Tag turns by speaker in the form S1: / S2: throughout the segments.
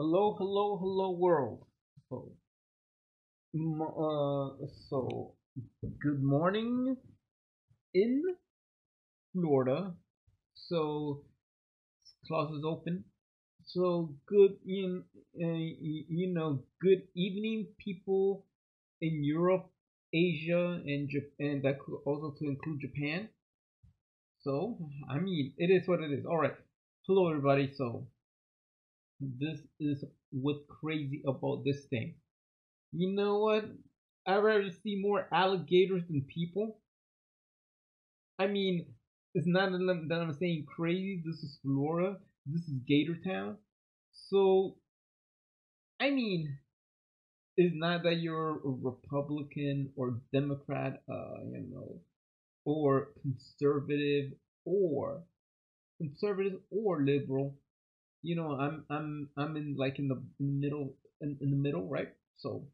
S1: Hello, hello, hello, world. So, uh, so good morning in Florida. So, class is open. So good, in, uh, you know, good evening, people in Europe, Asia, and Japan. That could also to include Japan. So, I mean, it is what it is. All right. Hello, everybody. So, this is what's crazy about this thing. You know what? I'd rather see more alligators than people. I mean, it's not that I'm saying crazy. This is Florida. This is Gator Town. So, I mean, it's not that you're a Republican or Democrat, uh, you know, or conservative or conservative or liberal you know i'm i'm i'm in like in the, middle in, in the middle right? So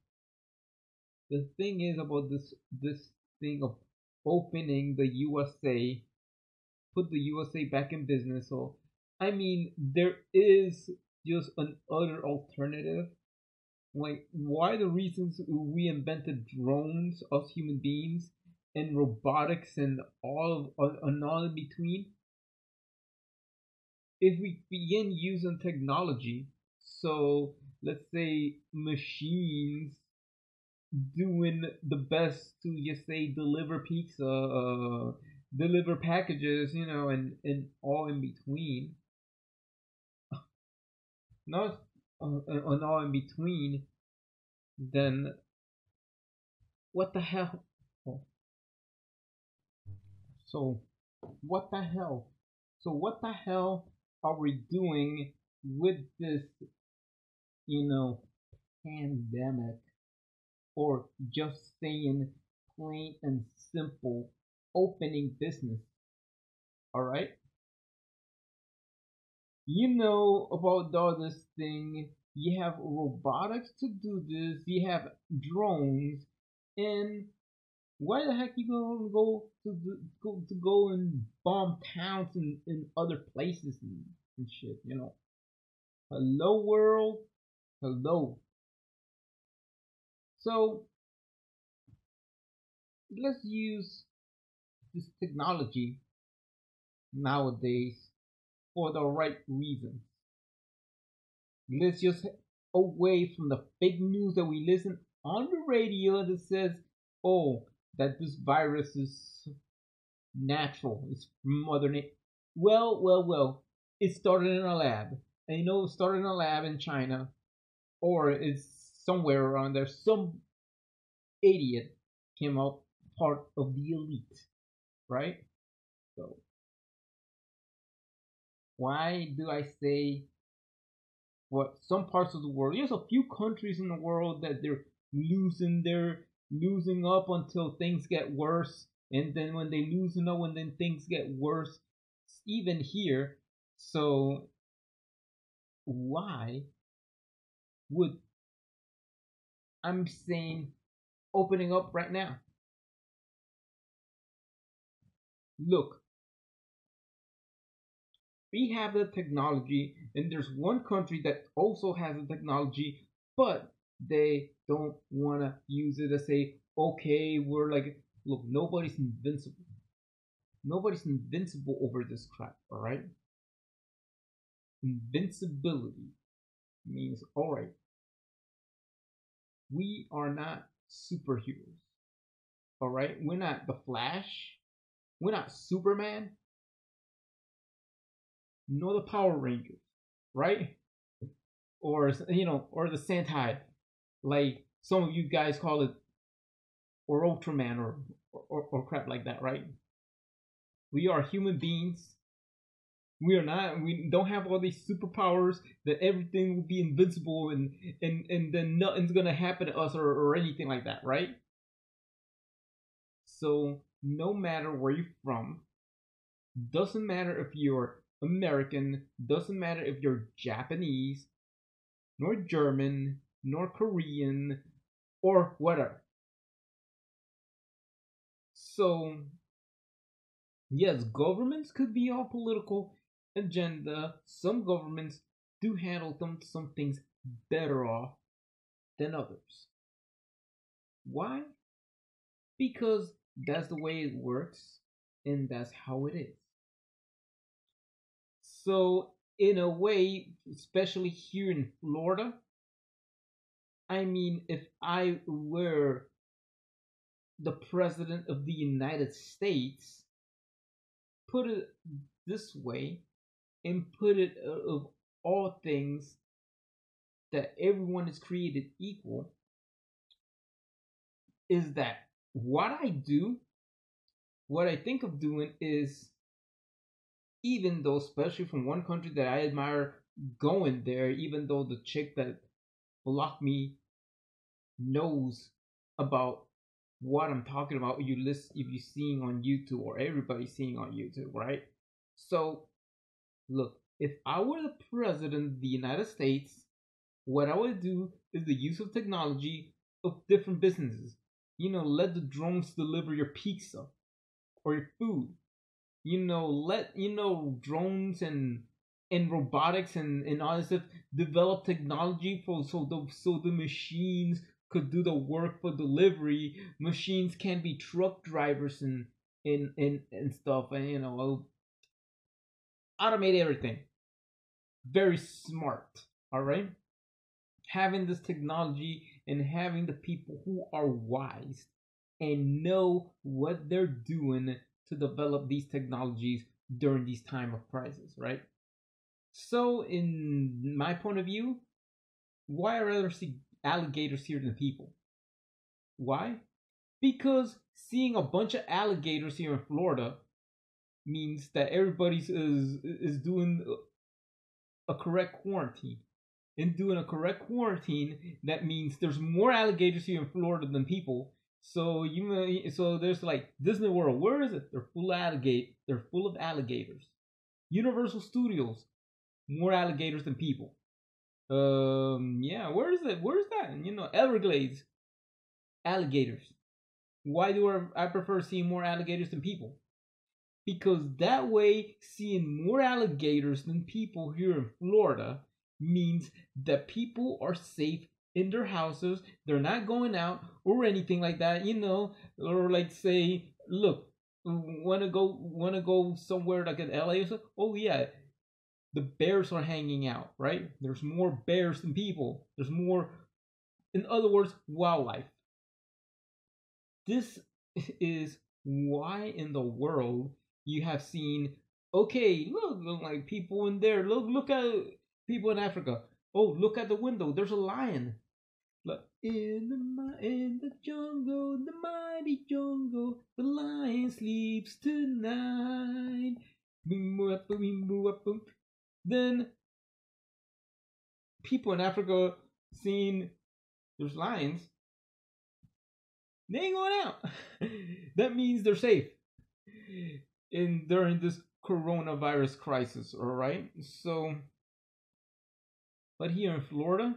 S1: the thing is about this this thing of opening the usa put the usa back in business. So i mean there is just an other alternative. Like why the reasons we invented drones us human beings and robotics and all of and all in between if we begin using technology, so let's say machines doing the best to just say deliver pizza, uh, deliver packages, you know, and and all in between. Not uh, and all in between, then what the hell? Oh. So what the hell? So what the hell are we doing with this, you know, pandemic, or just saying plain and simple opening business? All right. You know about all this thing. You have robotics to do this. You have drones, and why the heck you gonna go to go to go and bomb towns in, in other places and, and shit, you know? Hello world, hello. So let's use this technology nowadays for the right reasons. Let's just away from the fake news that we listen on the radio that says, oh, that this virus is natural. It's mother nature. Well, well, well. It started in a lab. And you know, it started in a lab in China, or it's somewhere around there. Some idiot came out part of the elite, right? So, why do I say what some parts of the world? There's a few countries in the world that they're losing their losing up until things get worse and then when they loosen up and then things get worse even here. So why would i'm saying opening up right now? Look. We have the technology and there's one country that also has the technology but they don't want to use it to say, okay, we're like, look, nobody's invincible. Nobody's invincible over this crap, all right? Invincibility means, all right, we are not superheroes, all right? We're not the Flash. We're not Superman. Nor the Power Rangers, right? Or, you know, or the Sentai like some of you guys call it, or Ultraman or, or, or crap like that, right? We are human beings. We are not. We don't have all these superpowers that everything will be invincible and and and then nothing's gonna happen to us or, or anything like that, right? So no matter where you're from, doesn't matter if you're American, doesn't matter if you're Japanese, nor German, North Korean, or whatever. So, yes, governments could be all political agenda. Some governments do handle them, some things better off than others. Why? Because that's the way it works and that's how it is. So, in a way, especially here in Florida, I mean, if I were the president of the United States, put it this way, and put it uh, of all things that everyone is created equal, is that what I do, what I think of doing is, even though, especially from one country that I admire going there, even though the chick that blocked me knows about what I'm talking about, you list if you're seeing on YouTube or everybody's seeing on YouTube, right? So, look, if I were the president of the United States, what I would do is the use of technology of different businesses. You know, let the drones deliver your pizza or your food. You know, let you know drones and and robotics and, and all this stuff develop technology for so the so the machines could do the work for delivery. Machines can be truck drivers and and and, and stuff and you know automate everything. Very smart. All right having this technology and having the people who are wise and know what they're doing to develop these technologies during these time of crisis, right? So, in my point of view, why I rather see alligators here than people? Why? Because seeing a bunch of alligators here in Florida means that everybody is is doing a correct quarantine and doing a correct quarantine, that means there's more alligators here in Florida than people. So you so there's like Disney World. Where is it? They're full alligator. They're full of alligators. Universal Studios, more alligators than people. Um, yeah, where is it? Where is that? You know, Everglades, alligators. Why do I, prefer seeing more alligators than people? Because that way, seeing more alligators than people here in Florida means that people are safe in their houses. They're not going out or anything like that, you know, or like say, look, want to go want to go somewhere like in LA so? Oh yeah, the bears are hanging out, right? There's more bears than people. There's more, in other words, wildlife. This is why in the world you have seen okay look, look like people in there look look at people in Africa. Oh, look at the window. There's a lion. Look, in the in the jungle, the mighty jungle, the lion sleeps tonight. Then people in Africa seeing there's lions. They ain't going out. that means they're safe in during this coronavirus crisis. All right, so but here in Florida,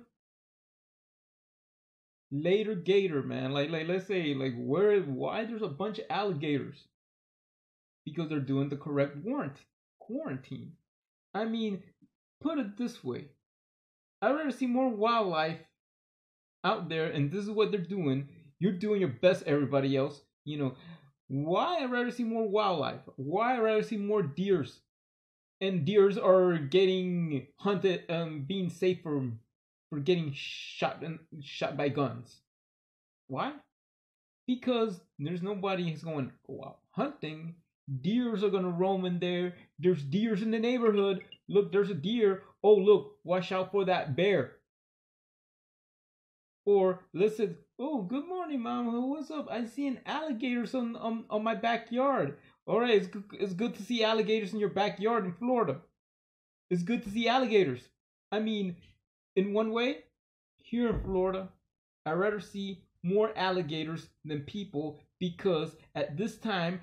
S1: later gator, man. Like like let's say like where why there's a bunch of alligators? Because they're doing the correct warrant quarantine. I mean, put it this way. I'd rather see more wildlife out there, and this is what they're doing. You're doing your best, everybody else. You know, why I'd rather see more wildlife? Why I'd rather see more deers? and deers are getting hunted um being safe for for getting shot and shot by guns. Why? Because there's nobody who's going to go out hunting. Deers are gonna roam in there. There's deers in the neighborhood. Look, there's a deer. Oh, look, watch out for that bear. Or listen, oh, good morning, mom. What's up? I see an alligator on, on, on my backyard. All right, it's it's good to see alligators in your backyard in Florida. It's good to see alligators. I mean, in one way, here in Florida, I'd rather see more alligators than people because at this time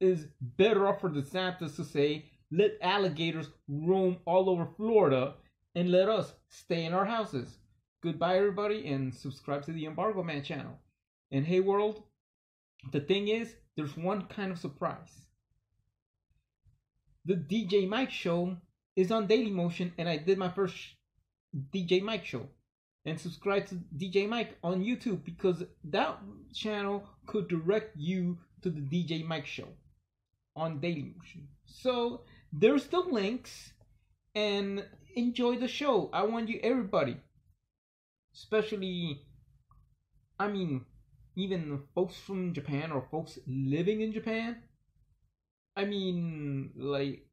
S1: is better off for DeSantis to say, let alligators roam all over Florida and let us stay in our houses. Goodbye, everybody, and subscribe to the Embargo Man channel. And hey, world, the thing is, there's one kind of surprise. The DJ Mike show is on Daily Motion, and I did my first DJ Mike show. and subscribe to DJ Mike on YouTube because that channel could direct you to the DJ Mike show on Daily Motion. So there's the links and enjoy the show. I want you everybody, especially I mean even folks from Japan or folks living in Japan. I mean like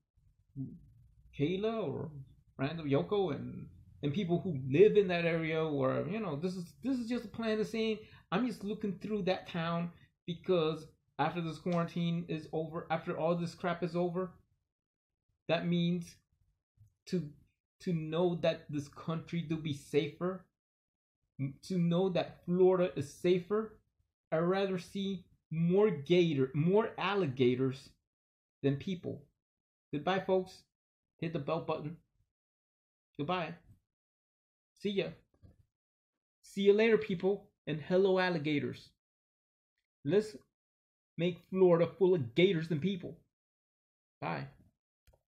S1: Kayla or random Yoko and and people who live in that area or you know this is this is just a plan of saying i'm just looking through that town because after this quarantine is over after all this crap is over that means to to know that this country will be safer to know that florida is safer i'd rather see more gator more alligators than people goodbye folks hit the bell button goodbye See ya. See you later, people, and hello, alligators. Let's make Florida full of gators than people. Bye.